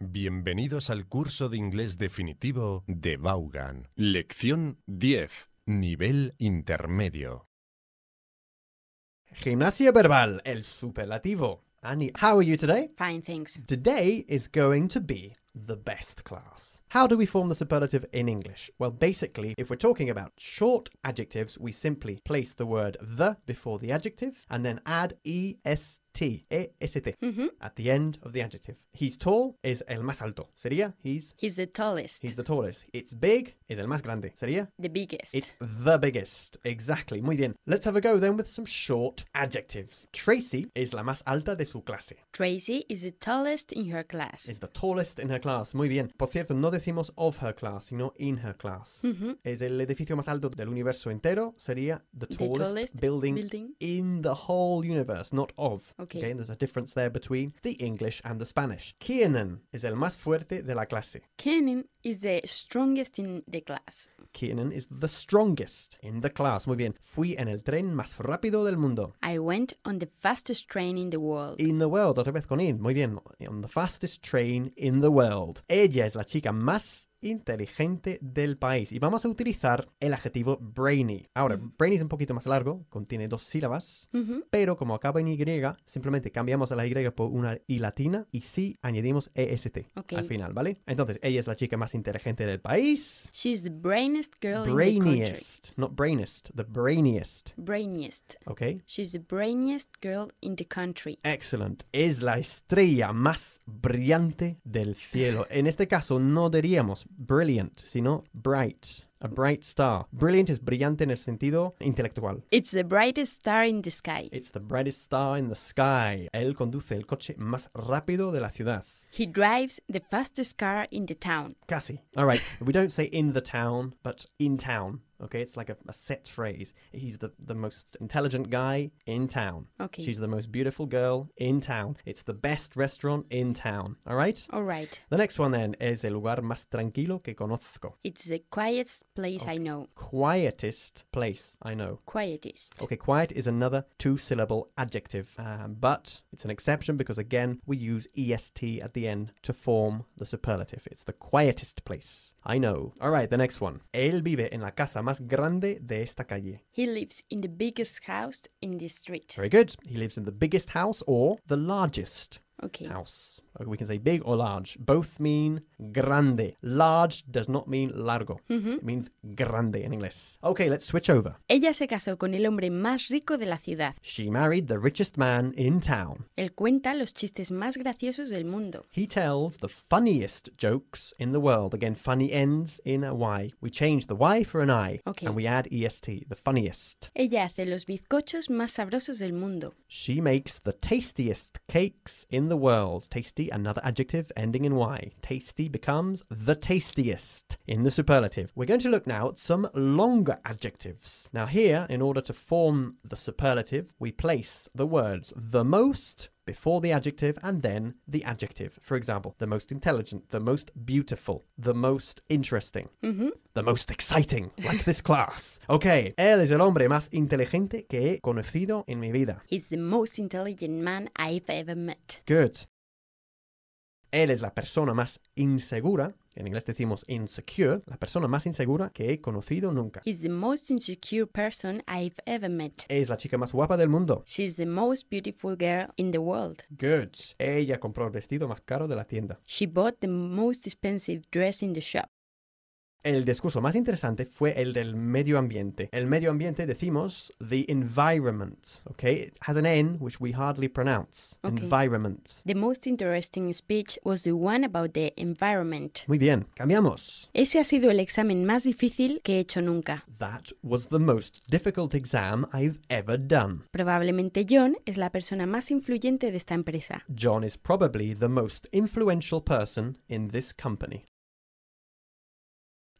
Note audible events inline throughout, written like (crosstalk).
Bienvenidos al curso de inglés definitivo de Vaughan. Lección 10. Nivel intermedio. Gimnasia verbal, el superlativo. Annie, how are you today? Fine, thanks. Today is going to be the best class. How do we form the superlative in English? Well, basically, if we're talking about short adjectives, we simply place the word the before the adjective and then add est, E-S-T, Mhm. at the end of the adjective. He's tall is el más alto. Sería he's He's the tallest, he's the tallest. It's big is el más grande. Sería the biggest. it's the biggest. Exactly. Muy bien. Let's have a go then with some short adjectives. Tracy is la más alta de su clase. Tracy is the tallest in her class. Is the tallest in her class. Muy bien. Por cierto, no decimos of her class, sino in her class. Mhm. Es el edificio más alto del universo entero. Sería the The tallest, tallest building, building. in the whole universe, not of. Okay. Okay, there's a difference there between the English and the Spanish. Kiernan is el más fuerte de la clase. Kenan is the strongest in the class. Kiernan is the strongest in the class. Muy bien. Fui en el tren más rápido del mundo. I went on the fastest train in the world. In the world, otra vez con in. Muy bien. On the fastest train in the world. Ella es la chica más inteligente del país. Y vamos a utilizar el adjetivo brainy. Ahora, brainy es un poquito más largo, contiene dos sílabas, Mhm. pero como acaba en Y, simplemente cambiamos a la Y por una I latina y sí añadimos EST Ok. al final, ¿vale? Entonces, ella es la chica más inteligente del país. She's the brainiest girl in the country. Brainiest, not brainest, the brainiest, Brainiest. ¿ok? She's the brainiest girl in the country. Excellent. Es la estrella más brillante del cielo. En este caso no diríamos brilliant, sino bright. A bright star. Brilliant es brillante en el sentido intelectual. It's the brightest star in the sky. It's the brightest star in the sky. Él conduce el coche más rápido de la ciudad. He drives the fastest car in the town. Casi. All right. we don't say in the town, but in town. Okay, it's like a, a set phrase. He's the, the most intelligent guy in town. Okay. She's the most beautiful girl in town. It's the best restaurant in town. All right? All right. The next one then is el lugar más tranquilo que conozco. It's the quietest place I know. Quietest place I know. Quietest. Okay, quiet is another two syllable adjective, um, but it's an exception because again we use est at the end to form the superlative. It's the quietest place I know. All right, the next one. Él vive en la casa más grande de esta calle. He lives in the biggest house in the street. Very good. He lives in the biggest house or the largest Okay. house. Okay, We can say big or large. Both mean grande. Large does not mean largo. Mm-hmm. It means grande in English. Okay, let's switch over. Ella se casó con el hombre más rico de la ciudad. She married the richest man in town. Él cuenta los chistes más graciosos del mundo. He tells the funniest jokes in the world. Again, funny ends in a Y. We change the Y for an I Okay. and we add EST, the funniest. Ella hace los bizcochos más sabrosos del mundo. She makes the tastiest cakes in the world. Tasty, another adjective ending in Y. Tasty becomes the tastiest in the superlative. We're going to look now at some longer adjectives. Now, here, in order to form the superlative, we place the words the most before the adjective and then the adjective. For example, the most intelligent, the most beautiful, the most interesting, mm-hmm. the most exciting, like this class. (laughs) Okay, él es el hombre más inteligente que he conocido en mi vida. He's the most intelligent man I've ever met. Good. Él es la persona más insegura, en inglés decimos insecure, la persona más insegura que he conocido nunca. He's the most insecure person I've ever met. Es la chica más guapa del mundo. She's the most beautiful girl in the world. Good. Ella compró el vestido más caro de la tienda. She bought the most expensive dress in the shop. El discurso más interesante fue el del medio ambiente. El medio ambiente decimos the environment, okay? It has an N which we hardly pronounce. Okay. Environment. The most interesting speech was the one about the environment. Muy bien, cambiamos. Ese ha sido el examen más difícil que he hecho nunca. That was the most difficult exam I've ever done. Probablemente John es la persona más influyente de esta empresa. John is probably the most influential person in this company.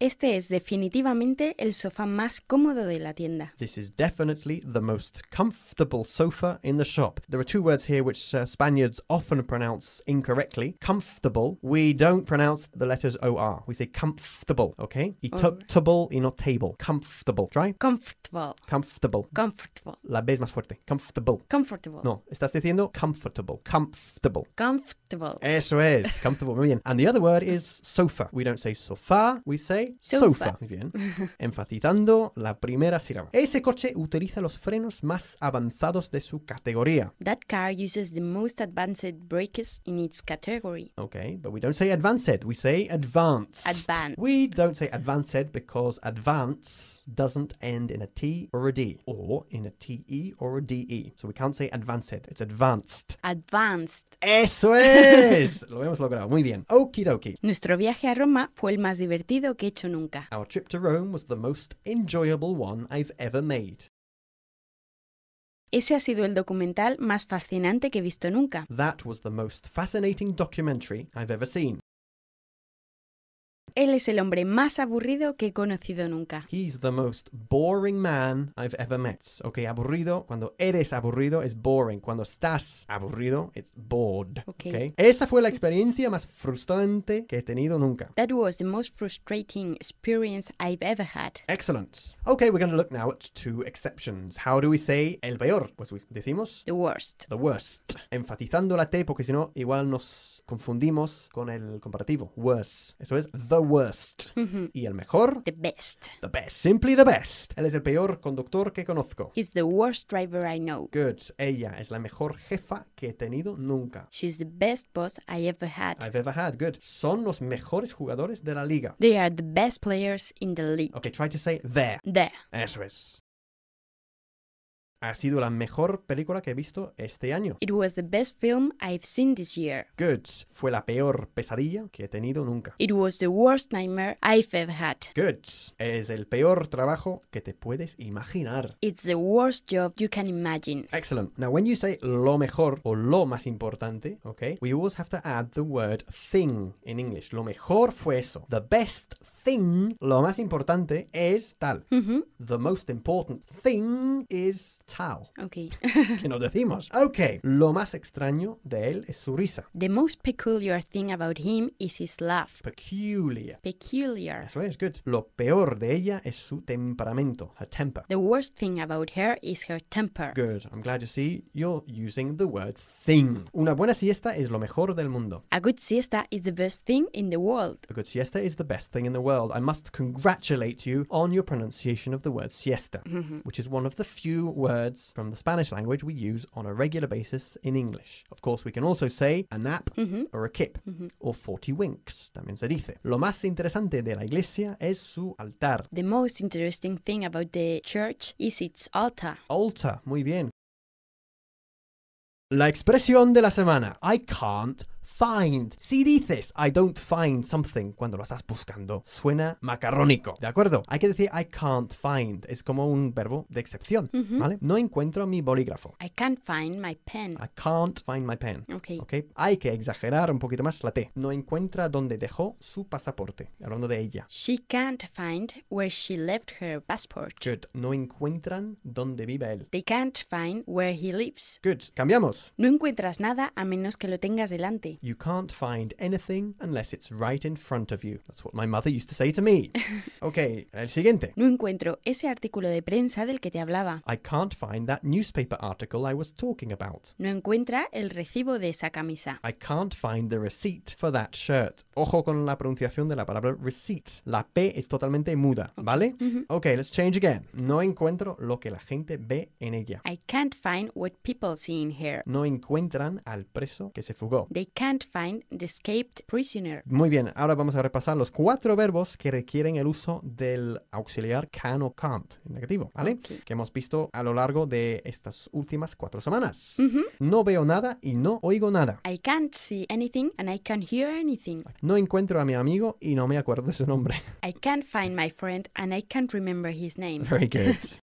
Este es definitivamente el sofá más cómodo de la tienda. This is definitely the most comfortable sofa in the shop. There are two words here which uh, Spaniards often pronounce incorrectly. Comfortable. We don't pronounce the letters OR. We say comfortable, okay? Y Alright. table y no table. Comfortable. Try. Comfortable. Comfortable. Comfortable. La B es más fuerte. Comfortable. Comfortable. No, estás diciendo comfortable. Comfortable. Comfortable. Eso es, comfortable, muy bien. And the other word is sofa. We don't say sofá, we say sofa. Sofa. Muy bien. (laughs) Enfatizando la primera sílaba. Ese coche utiliza los frenos más avanzados de su categoría. That car uses the most advanced brakes in its category. Okay, but we don't say advanced, we say advanced. Advanced. We don't say advanced because advance doesn't end in a T or a D, or in a TE or a DE. So we can't say advanced, it's advanced. Advanced. Eso es! (laughs) Lo hemos logrado, muy bien. Okie dokie. Nuestro viaje a Roma fue el más divertido que he hecho nunca. Our trip to Rome was the most enjoyable one I've ever made. Ese ha sido el documental más fascinante que he visto nunca. That was the most fascinating documentary I've ever seen. Él es el hombre más aburrido que he conocido nunca. He's the most boring man I've ever met. Ok, aburrido. Cuando eres aburrido es boring. Cuando estás aburrido, it's bored. Ok. ok. Esa fue la experiencia más frustrante que he tenido nunca. That was the most frustrating experience I've ever had. Excellent. Okay, we're going to look now at two exceptions. How do we say el peor? Pues we- decimos The worst. the worst. Enfatizando la T porque si no, igual nos confundimos con el comparativo. Worse. Eso es the worst. Y el mejor, The best. the best. Simply the best. Él es el peor conductor que conozco. He's the worst driver I know. Good. Ella es la mejor jefa que he tenido nunca. She's the best boss I ever had. I've ever had. Good. Son los mejores jugadores de la liga. They are the best players in the league. Okay, try to say there. There. Eso es. Ha sido la mejor película que he visto este año. It was the best film I've seen this year. Good. Fue la peor pesadilla que he tenido nunca. It was the worst nightmare I've ever had. Good. Es el peor trabajo que te puedes imaginar. It's the worst job you can imagine. Excellent. Now, when you say lo mejor o lo más importante, okay, we always have to add the word thing in English. Lo mejor fue eso. The best thing, lo más importante es tal. The most important thing is tal. Okay. Que nos decimos. Ok. Lo más extraño de él es su risa. the most peculiar thing about him is his laugh. Peculiar. Peculiar. Eso es, good. Lo peor de ella es su temperamento, her temper. The worst thing about her is her temper. Good. I'm glad to see you're using the word thing. Una buena siesta es lo mejor del mundo. A good siesta is the best thing in the world. A good siesta is the best thing in the world. I must congratulate you on your pronunciation of the word siesta, mm-hmm. which is one of the few words from the Spanish language we use on a regular basis in English. Of course, we can also say a nap mm-hmm. or a kip mm-hmm. or 40 winks. También se dice. Lo más interesante de la iglesia es su altar. The most interesting thing about the church is its altar. Altar. Muy bien. La expresión de la semana. I can't find. Si dices I don't find something cuando lo estás buscando, suena macarrónico. ¿De acuerdo? Hay que decir I can't find. Es como un verbo de excepción. ¿Vale? No encuentro mi bolígrafo. I can't find my pen. I can't find my pen. Okay. ¿Ok? Hay que exagerar un poquito más la T. No encuentra dónde dejó su pasaporte. Hablando de ella. She can't find where she left her passport. Good. No encuentran dónde vive él. They can't find where he lives. Good. Cambiamos. No encuentras nada a menos que lo tengas delante. You can't find anything unless it's right in front of you. That's what my mother used to say to me. (laughs) ok, el siguiente. No encuentro ese artículo de prensa del que te hablaba. I can't find that newspaper article I was talking about. No encuentra el recibo de esa camisa. I can't find the receipt for that shirt. Ojo con la pronunciación de la palabra receipt. La P es totalmente muda, ¿vale? Ok, let's change again. No encuentro lo que la gente ve en ella. I can't find what people see in her. No encuentran al preso que se fugó. They can't find the escaped prisoner. Muy bien, ahora vamos a repasar los cuatro verbos que requieren el uso del auxiliar can o can't en negativo, ¿vale? Ok. Que hemos visto a lo largo de estas últimas cuatro semanas. No veo nada y no oigo nada. I can't see anything and I can't hear anything. No encuentro a mi amigo y no me acuerdo de su nombre. I can't find my friend and I can't remember his name. Very good. (laughs)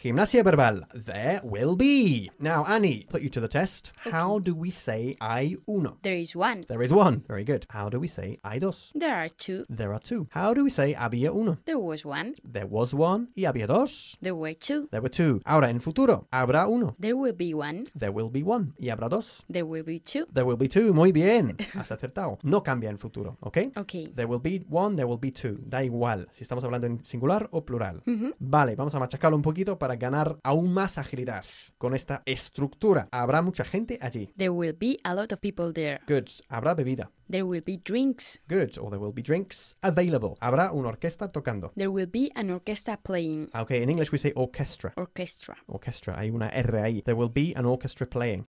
Gimnasia verbal. There will be. Now, Annie, put you to the test. How do we say hay uno? There is one. There is one. Very good. How do we say hay dos? There are two. There are two. How do we say había uno? There was one. There was one y había dos. There were two. There were two. Ahora, en futuro, habrá uno. There will be one. There will be one y habrá dos. There will be two. There will be two. Muy bien. (laughs) Has acertado. No cambia en futuro, ¿ok? Okay. There will be one, there will be two. Da igual si estamos hablando en singular o plural. Vale, vamos a machacarlo un poquito para ganar aún más agilidad con esta estructura. Habrá mucha gente allí. There will be a lot of people there. Good. Habrá bebida. There will be drinks. Good. Or there will be drinks available. Habrá una orquesta tocando. There will be an orchestra playing. Okay, in English we say orchestra. Orchestra. Orchestra. Hay una R ahí. There will be an orchestra playing.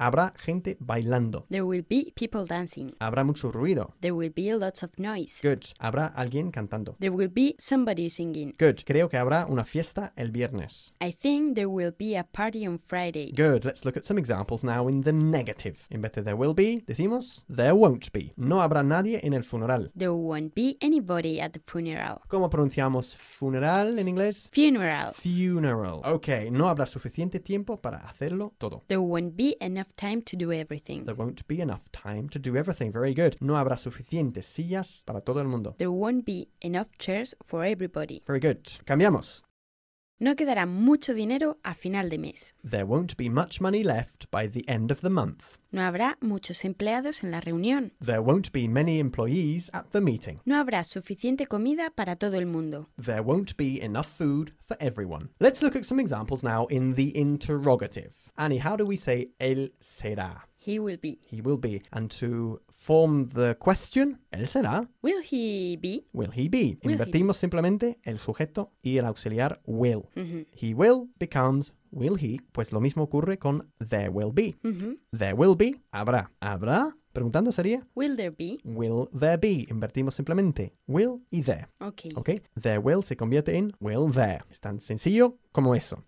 Habrá gente bailando. There will be people dancing. Habrá mucho ruido. There will be lots of noise. Good. Habrá alguien cantando. There will be somebody singing. Good. Creo que habrá una fiesta el viernes. I think there will be a party on Friday. Good. Let's look at some examples now in the negative. En vez de there will be, decimos there won't be. No habrá nadie en el funeral. There won't be anybody at the funeral. ¿Cómo pronunciamos funeral en inglés? Funeral. Funeral. Ok, no habrá suficiente tiempo para hacerlo todo. There won't be enough time to do everything. There won't be enough time to do everything. Very good. No habrá suficientes sillas para todo el mundo. There won't be enough chairs for everybody. Very good. Cambiamos. No quedará mucho dinero a final de mes. There won't be much money left by the end of the month. No habrá muchos empleados en la reunión. There won't be many employees at the meeting. No habrá suficiente comida para todo el mundo. There won't be enough food for everyone. Let's look at some examples now in the interrogative. Annie, how do we say él será? He will be. He will be. And to form the question, él será, Will he be? will he be? Will he Invertimos simplemente el sujeto y el auxiliar will. He will becomes will he. Pues lo mismo ocurre con there will be. There will be, habrá. ¿Habrá? Preguntando sería Will there be? will there be. Invertimos simplemente will y there. Ok. ¿Ok? There will se convierte en will there. Es tan sencillo como eso.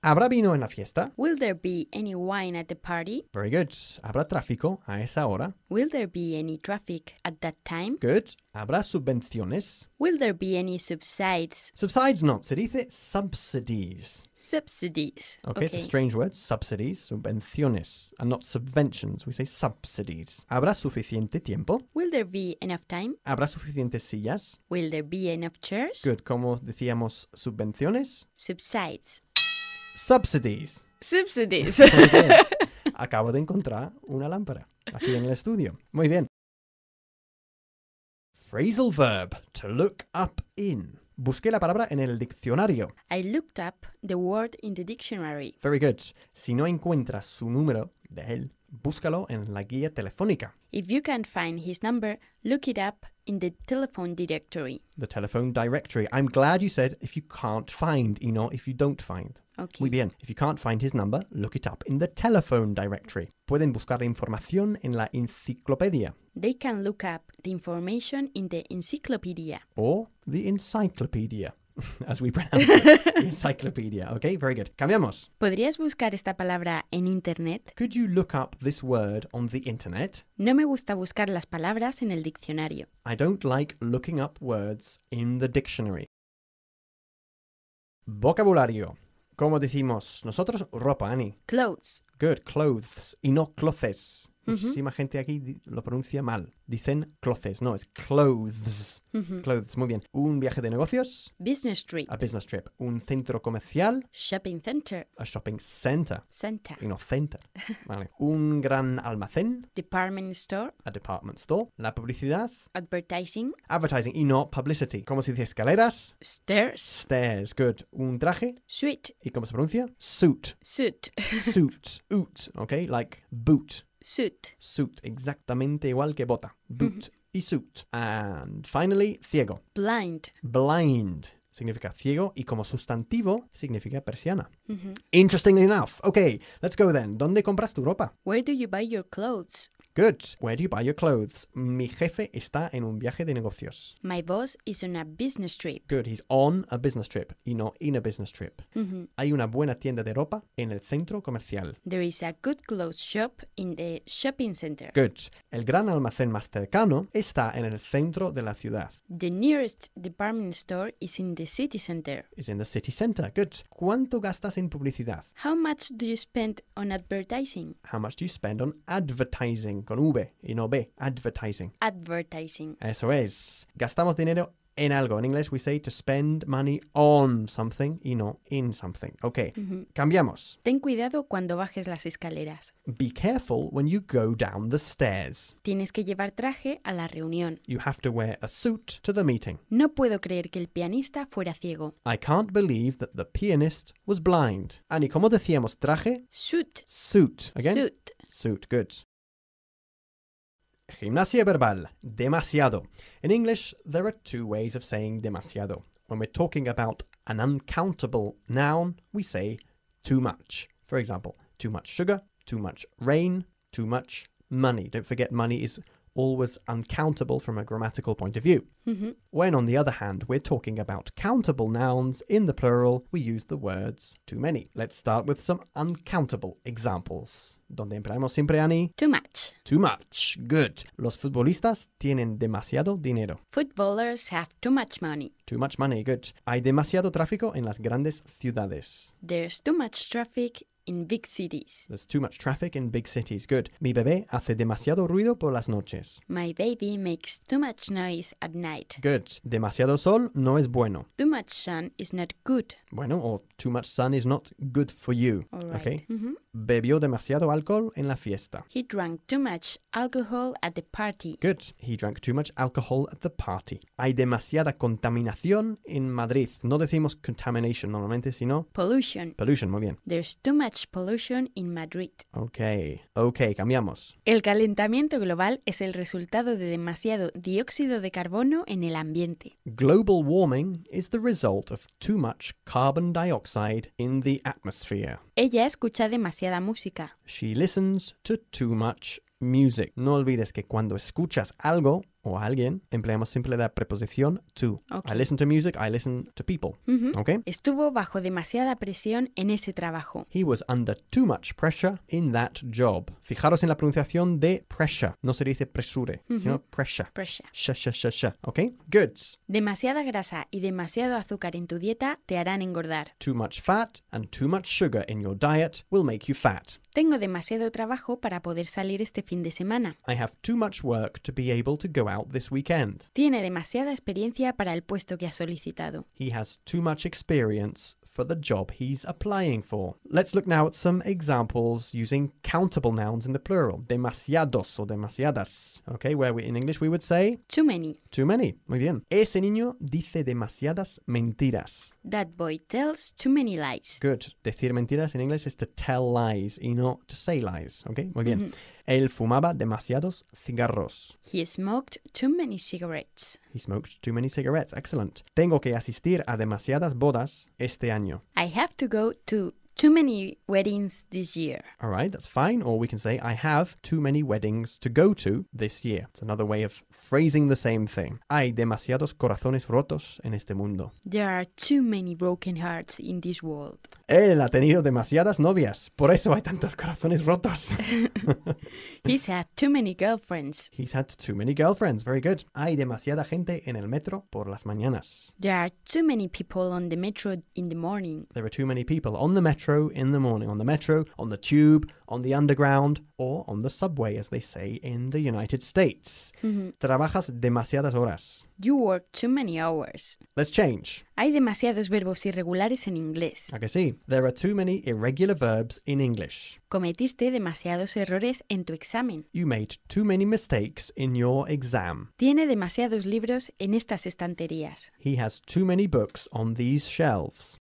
¿Habrá vino en la fiesta? Will there be any wine at the party? Very good. ¿Habrá tráfico a esa hora? Will there be any traffic at that time? Good. ¿Habrá subvenciones? Will there be any subsides? Subsides no, se dice subsidies. Subsidies. Okay, it's a strange word. Subsidies, subvenciones, and not subventions. We say subsidies. ¿Habrá suficiente tiempo? Will there be enough time? ¿Habrá suficientes sillas? Will there be enough chairs? Good. ¿Cómo decíamos subvenciones? Subsides. Subsidies. Subsidies. (laughs) Acabo de encontrar una lámpara aquí en el estudio. Muy bien. Phrasal verb, to look up in. Busqué la palabra en el diccionario. I looked up the word in the dictionary. Very good. Si no encuentras su número de él, búscalo en la guía telefónica. If you can't find his number, look it up in the telephone directory. The telephone directory. I'm glad you said if you can't find y no if you don't find. Okay. Muy bien. If you can't find his number, look it up in the telephone directory. Pueden buscar la información en la enciclopedia They can look up the information in the encyclopedia. or the encyclopedia, (laughs) as we pronounce it. (laughs) Encyclopedia. Okay, very good. Cambiamos. ¿Podrías buscar esta palabra en internet? Could you look up this word on the internet? No me gusta buscar las palabras en el diccionario. I don't like looking up words in the dictionary. Vocabulario. Como decimos nosotros, ropa, Annie. Clothes. Good, clothes y no clothes. Muchísima gente aquí lo pronuncia mal. Dicen clothes, no, es clothes. Clothes, muy bien. Un viaje de negocios, Business trip. a business trip. Un centro comercial, Shopping center. a shopping center. Center. Y no center. (laughs) Vale. Un gran almacén, Department store. a department store. La publicidad, Advertising. advertising y no publicity. ¿Cómo se dice escaleras? Stairs. Stairs, good. Un traje, Suite. ¿y cómo se pronuncia? Suit. Suit. Suit. (laughs) Oot, okay? Like boot. Suit. Suit, exactamente igual que bota. Boot y suit. And finally, ciego. Blind. Blind significa ciego y como sustantivo significa persiana. Ujú. Interestingly enough. Okay, let's go then. ¿Dónde compras tu ropa? Where do you buy your clothes? Good. Where do you buy your clothes? Mi jefe está en un viaje de negocios. My boss is on a business trip. Good. He's on a business trip y no in a business trip. Mhm. Hay una buena tienda de ropa en el centro comercial. There is a good clothes shop in the shopping center. Good. El gran almacén más cercano está en el centro de la ciudad. The nearest department store is in the city center. Is in the city center. Good. ¿Cuánto gastas en publicidad? How much do you spend on advertising? How much do you spend on advertising? Con V y no B. Advertising. Advertising. Eso es. Gastamos dinero en algo. En inglés we say to spend money on something y no in something. Ok. Cambiamos. Ten cuidado cuando bajes las escaleras. Be careful when you go down the stairs. Tienes que llevar traje a la reunión. You have to wear a suit to the meeting. No puedo creer que el pianista fuera ciego. I can't believe that the pianist was blind. Ani, ¿cómo decíamos traje? Suit. Suit. Again? Suit. Suit, good. Gimnasia verbal, demasiado. In English, there are two ways of saying demasiado. When we're talking about an uncountable noun, we say too much. For example, too much sugar, too much rain, too much money. Don't forget, money is always uncountable from a grammatical point of view. Ujú. When, on the other hand, we're talking about countable nouns in the plural, we use the words too many. Let's start with some uncountable examples. Donde empleamos siempre Ani? Too much. Too much. Good. Los futbolistas tienen demasiado dinero. Footballers have too much money. Too much money. Good. Hay demasiado tráfico en las grandes ciudades. There's too much traffic in big cities. There's too much traffic in big cities. Good. Mi bebé hace demasiado ruido por las noches. My baby makes too much noise at night. Good. Demasiado sol no es bueno. Too much sun is not good. Bueno, or too much sun is not good for you. All right. Okay. Mhm. Bebió demasiado alcohol en la fiesta. He drank too much alcohol at the party. Good. He drank too much alcohol at the party. Hay demasiada contaminación en Madrid. No decimos contamination normalmente, sino Pollution. pollution. Muy bien. There's too much pollution in Madrid. Ok. Ok, cambiamos. El calentamiento global es el resultado de demasiado dióxido de carbono en el ambiente. Global warming is the result of too much carbon dioxide in the atmosphere. Ella escucha demasiada música. She listens to too much music. No olvides que cuando escuchas algo o a alguien, empleamos siempre la preposición to. Ok. I listen to music, I listen to people. Okay? Estuvo bajo demasiada presión en ese trabajo. He was under too much pressure in that job. Fijaros en la pronunciación de pressure. No se dice presure, sino pressure. Pressure. Sha, sha, sha, sha. Okay? Good. Demasiada grasa y demasiado azúcar en tu dieta te harán engordar. Too much fat and too much sugar in your diet will make you fat. Tengo demasiado trabajo para poder salir este fin de semana. I have too much work to be able to go out this weekend. Tiene demasiada experiencia para el puesto que ha solicitado. He has too much experience for the job he's applying for. Let's look now at some examples using countable nouns in the plural. Demasiados or demasiadas. Okay, where we in English we would say Too many. too many. Muy bien. Ese niño dice demasiadas mentiras. That boy tells too many lies. Good. Decir mentiras en inglés es to tell lies y no to say lies. Okay, muy bien. Él fumaba demasiados cigarros. He smoked too many cigarettes. He smoked too many cigarettes. Excellent. Tengo que asistir a demasiadas bodas este año. I have to go to too many weddings this year. All right, that's fine. Or we can say, I have too many weddings to go to this year. It's another way of phrasing the same thing. Hay demasiados corazones rotos en este mundo. There are too many broken hearts in this world. Él ha tenido demasiadas novias. Por eso hay tantos corazones rotos. (laughs) He's had too many girlfriends. He's had too many girlfriends. Very good. Hay demasiada gente en el metro por las mañanas. There are too many people on the metro in the morning. There are too many people on the metro in the morning. On the metro, on the tube, on the underground, or on the subway, as they say in the United States. Trabajas demasiadas horas. You work too many hours. Let's change. Hay demasiados verbos irregulares en inglés. I can see. There are too many irregular verbs in English. Cometiste demasiados errores en tu examen. You made too many mistakes in your exam. Tiene demasiados libros en estas estanterías. He has too many books on these shelves.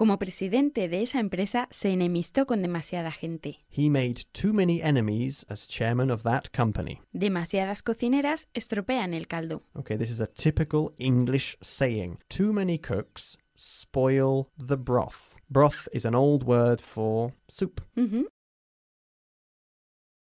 Como presidente de esa empresa se enemistó con demasiada gente. He made too many enemies as chairman of that company. Demasiadas cocineras estropean el caldo. Okay, this is a typical English saying. Too many cooks spoil the broth. Broth is an old word for soup. Ujú.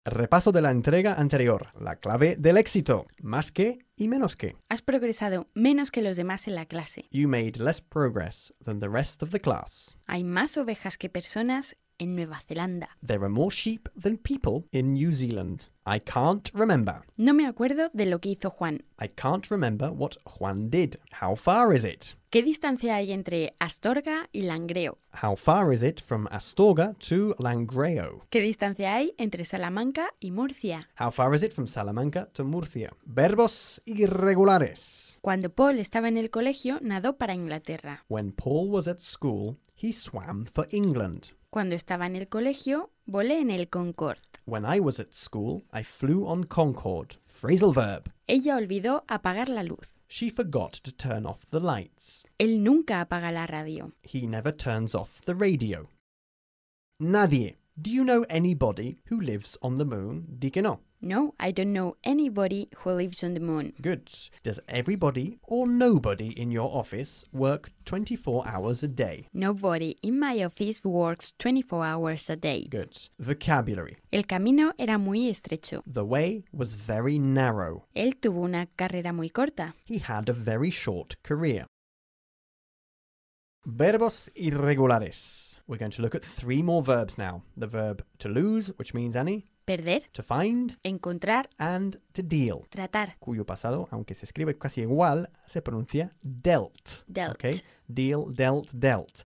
Repaso de la entrega anterior. La clave del éxito. Más que y menos que. Has progresado menos que los demás en la clase. You made less progress than the rest of the class. Hay más ovejas que personas en Nueva Zelanda. There are more sheep than people in New Zealand. I can't remember. No me acuerdo de lo que hizo Juan. I can't remember what Juan did. How far is it? ¿Qué distancia hay entre Astorga y Langreo? How far is it from Astorga to Langreo? ¿Qué distancia hay entre Salamanca y Murcia? How far is it from Salamanca to Murcia? Verbos irregulares. Cuando Paul estaba en el colegio, nadó para Inglaterra. When Paul was at school, he swam for England. Cuando estaba en el colegio, volé en el Concorde. When I was at school, I flew on Concorde. Phrasal verb. Ella olvidó apagar la luz. She forgot to turn off the lights. Él nunca apaga la radio. He never turns off the radio. Nadie. Do you know anybody who lives on the moon? Di que no. No, I don't know anybody who lives on the moon. Good. Does everybody or nobody in your office work 24 hours a day? Nobody in my office works 24 hours a day. Good. Vocabulary. El camino era muy estrecho. The way was very narrow. Él tuvo una carrera muy corta. He had a very short career. Verbos irregulares. We're going to look at three more verbs now. The verb to lose, which means Annie, Perder, to find, encontrar, and to deal, tratar. cuyo pasado, aunque se escribe casi igual, se pronuncia dealt. Dealt. Okay? Deal, dealt, dealt.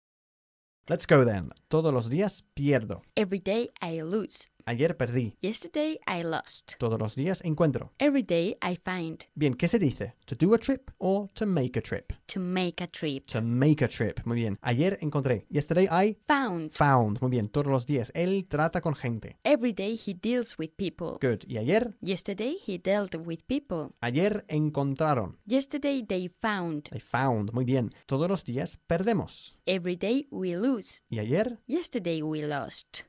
Let's go then. Todos los días pierdo. Every day I lose. Ayer perdí. Yesterday I lost. Todos los días encuentro. Every day I find. Bien, ¿qué se dice? To do a trip or to make a trip? To make a trip. To make a trip. Muy bien. Ayer encontré. Yesterday I Found. found. Muy bien. Todos los días. Él trata con gente. Every day he deals with people. Good. Y ayer, Yesterday he dealt with people. ayer encontraron. Yesterday they found. They found. Muy bien. Todos los días perdemos. Every day we lose. Y ayer, Yesterday we lost.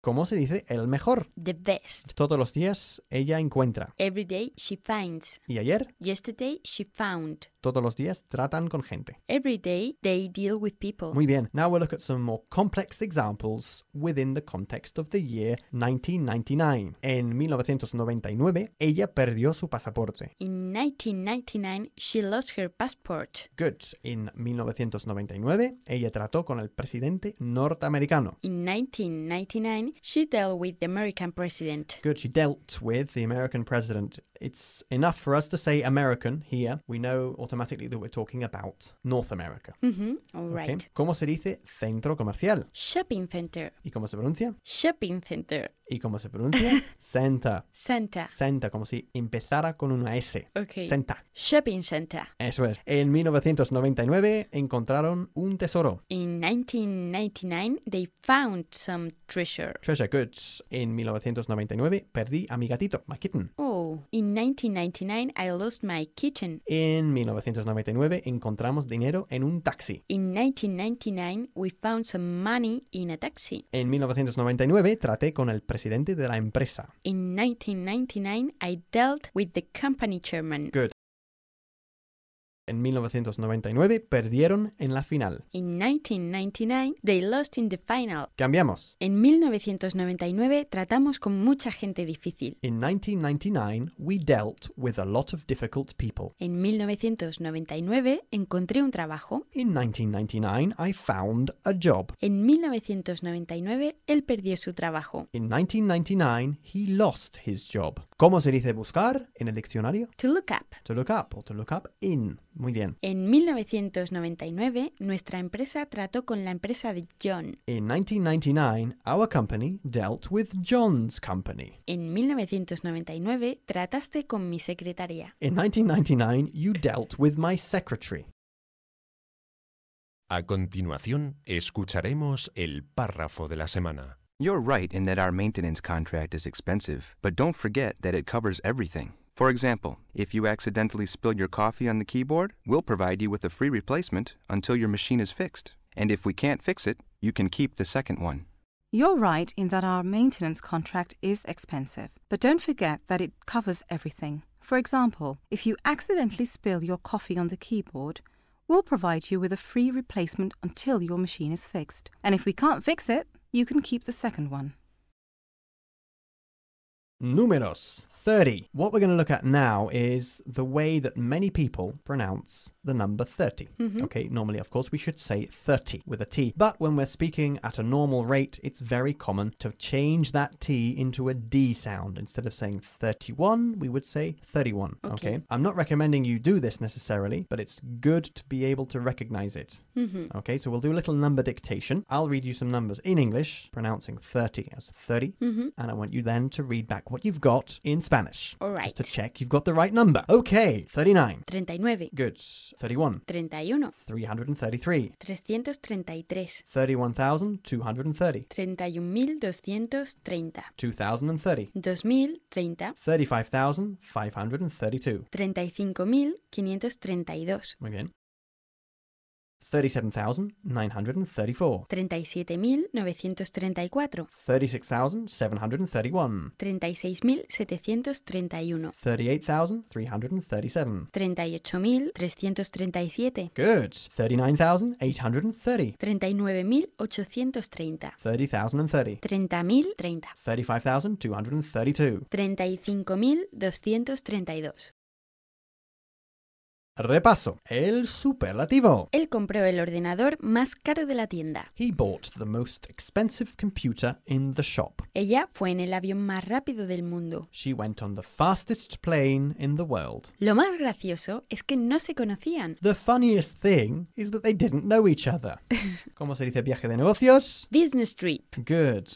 ¿Cómo se dice el mejor? The best. Todos los días ella encuentra. Every day she finds. Y ayer, Yesterday she found. Todos los días tratan con gente. Every day they deal with people. Muy bien. Now we'll look at some more complex examples within the context of the year 1999. En 1999, ella perdió su pasaporte. In 1999 she lost her passport. Good. En 1999, ella trató con el presidente norteamericano. In 1999 she dealt with the American president. Good. She dealt with the American president. It's enough for us to say American here. We know automatically that we're talking about North America. All Okay. right. ¿Cómo se dice centro comercial? Shopping center. ¿Y cómo se pronuncia? Shopping center. ¿Y cómo se pronuncia? Center. Santa. Center, como si empezara con una S. Okay. Center. Shopping center. Eso es. En 1999 encontraron un tesoro. In 1999 they found some treasure. Treasure goods. En 1999 perdí a mi gatito, my kitten. Oh, in 1999 I lost my kitchen. En 1999 encontramos dinero en un taxi. In 1999 we found some money in a taxi. En 1999 traté con el presidente de la empresa. In 1999 I dealt with the company chairman. Good. En 1999 perdieron en la final. In 1999 they lost in the final. Cambiamos. En 1999 tratamos con mucha gente difícil. In 1999 we dealt with a lot of difficult people. En 1999 encontré un trabajo. In 1999 I found a job. En 1999 él perdió su trabajo. In 1999, he lost his job. ¿Cómo se dice buscar en el diccionario? To look up. To look up o to look up in. Muy bien. En 1999 nuestra empresa trató con la empresa de John. In 1999, our company dealt with John's company. En 1999 trataste con mi secretaria. In 1999, you dealt with my secretary. A continuación, escucharemos el párrafo de la semana. You're right in that our maintenance contract is expensive, but don't forget that it covers everything. For example, if you accidentally spill your coffee on the keyboard, we'll provide you with a free replacement until your machine is fixed. And if we can't fix it, you can keep the second one. You're right in that our maintenance contract is expensive, but don't forget that it covers everything. For example, if you accidentally spill your coffee on the keyboard, we'll provide you with a free replacement until your machine is fixed. And if we can't fix it, you can keep the second one. Números. 30. What we're going to look at now is the way that many people pronounce the number 30. Mm-hmm. Okay, normally, of course, we should say 30 with a T. But when we're speaking at a normal rate, it's very common to change that T into a D sound. Instead of saying 31, we would say 31. Okay. okay? I'm not recommending you do this necessarily, but it's good to be able to recognize it. Mm-hmm. Okay, so we'll do a little number dictation. I'll read you some numbers in English, pronouncing 30 as 30, mm-hmm. and I want you then to read back what you've got in Spanish. All Just to check you've got the right number. Okay, 39. 39, Good. 31. 31, 333. 333, 31,230. 31.230, 2030. 2030, 35,532. 35.532, Muy bien. 37,934. 37.934, 36,731. 36.731, 38,337. 38.337, Good. 39,830. 39.830, 30,030. 30.030, 35,232. 35.232. Repaso. El superlativo. Él compró el ordenador más caro de la tienda. He bought the most expensive computer in the shop. Ella fue en el avión más rápido del mundo. She went on the fastest plane in the world. Lo más gracioso es que no se conocían. The funniest thing is that they didn't know each other. (laughs) ¿Cómo se dice viaje de negocios? Business trip. Good.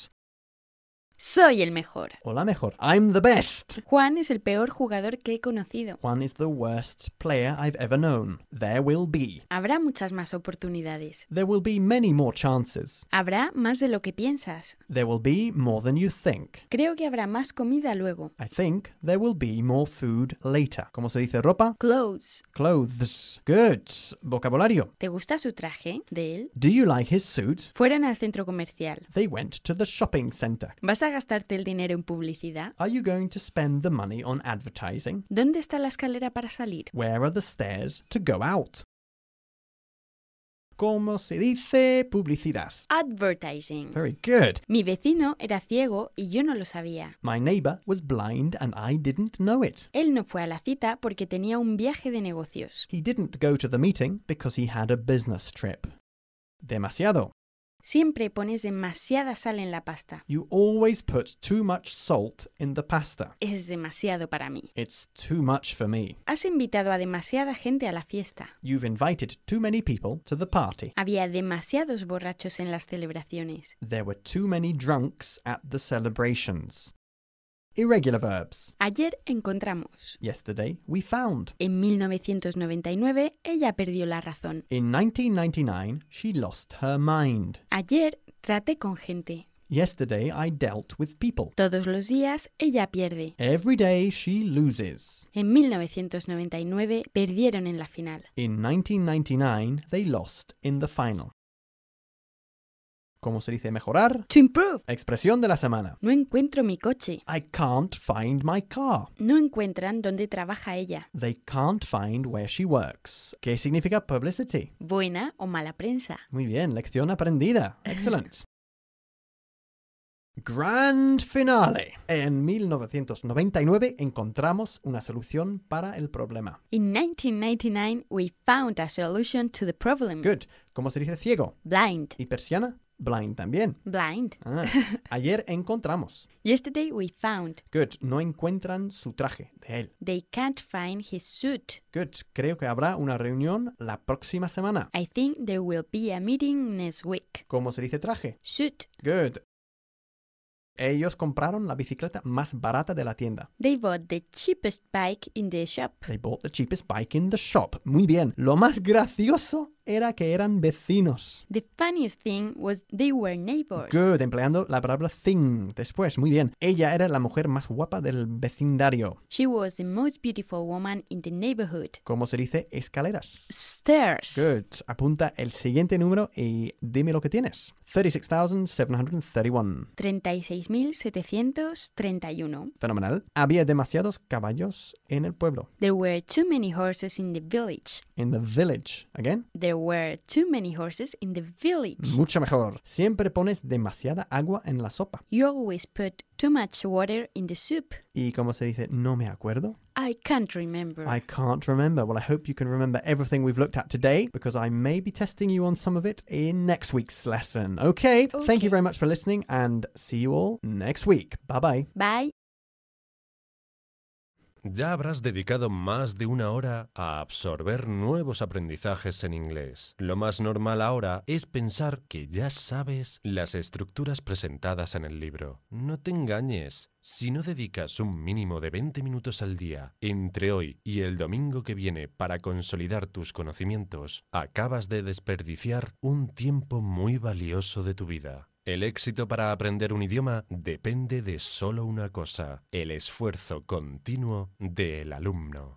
Soy el mejor. Hola mejor. I'm the best. Juan es el peor jugador que he conocido. Juan is the worst player I've ever known. There will be. Habrá muchas más oportunidades. There will be many more chances. Habrá más de lo que piensas. There will be more than you think. Creo que habrá más comida luego. I think there will be more food later. ¿Cómo se dice ropa? Clothes. Clothes. Good. Vocabulario. ¿Te gusta su traje de él? Do you like his suit? Fueron al centro comercial. They went to the shopping center. ¿Vas a gastarte el dinero en publicidad? Are you going to spend the money on advertising? ¿Dónde está la escalera para salir? Where are the stairs to go out? ¿Cómo se dice publicidad? Advertising. Very good. Mi vecino era ciego y yo no lo sabía. My neighbor was blind and I didn't know it. Él no fue a la cita porque tenía un viaje de negocios. He didn't go to the meeting because he had a business trip. Demasiado. Siempre pones demasiada sal en la pasta. You always put too much salt in the pasta. Es demasiado para mí. It's too much for me. Has invitado a demasiada gente a la fiesta. You've invited too many people to the party. Había demasiados borrachos en las celebraciones. There were too many drunks at the celebrations. Irregular verbs. Ayer encontramos. Yesterday, we found. En 1999 ella perdió la razón. In 1999, she lost her mind. Ayer traté con gente. Yesterday, I dealt with people. Todos los días ella pierde. Every day, she loses. En 1999 perdieron en la final. In 1999, they lost in the final. ¿Cómo se dice mejorar? To improve. Expresión de la semana. No encuentro mi coche. I can't find my car. No encuentran dónde trabaja ella. They can't find where she works. ¿Qué significa publicity? Buena o mala prensa. Muy bien, lección aprendida. (laughs) Excellent. Grand finale. En 1999 encontramos una solución para el problema. In 1999 we found a solution to the problem. Good. ¿Cómo se dice ciego? Blind. ¿Y persiana? Blind también. Blind. Ah, ayer encontramos. (laughs) Yesterday we found. Good. No encuentran su traje de él. They can't find his suit. Good. Creo que habrá una reunión la próxima semana. I think there will be a meeting next week. ¿Cómo se dice traje? Suit. Good. Ellos compraron la bicicleta más barata de la tienda. They bought the cheapest bike in the shop. They bought the cheapest bike in the shop. Muy bien. Lo más gracioso era que eran vecinos. The funniest thing was they were neighbors. Good, empleando la palabra thing después. Muy bien. Ella era la mujer más guapa del vecindario. She was the most beautiful woman in the neighborhood. ¿Cómo se dice escaleras? Stairs. Good. Apunta el siguiente número y dime lo que tienes. 36,731. 6731. Fenomenal. Había demasiados caballos en el pueblo. There were too many horses in the village. In the village. Again. There were too many horses in the village. Mucho mejor. Siempre pones demasiada agua en la sopa. You always put too much water in the soup. ¿Y cómo se dice? No me acuerdo. I can't remember. I can't remember. Well, I hope you can remember everything we've looked at today because I may be testing you on some of it in next week's lesson. Okay. okay. Thank you very much for listening and see you all next week. Bye bye. Bye. Ya habrás dedicado más de una hora a absorber nuevos aprendizajes en inglés. Lo más normal ahora es pensar que ya sabes las estructuras presentadas en el libro. No te engañes. Si no dedicas un mínimo de 20 minutos al día entre hoy y el domingo que viene para consolidar tus conocimientos, acabas de desperdiciar un tiempo muy valioso de tu vida. El éxito para aprender un idioma depende de solo una cosa, el esfuerzo continuo del alumno.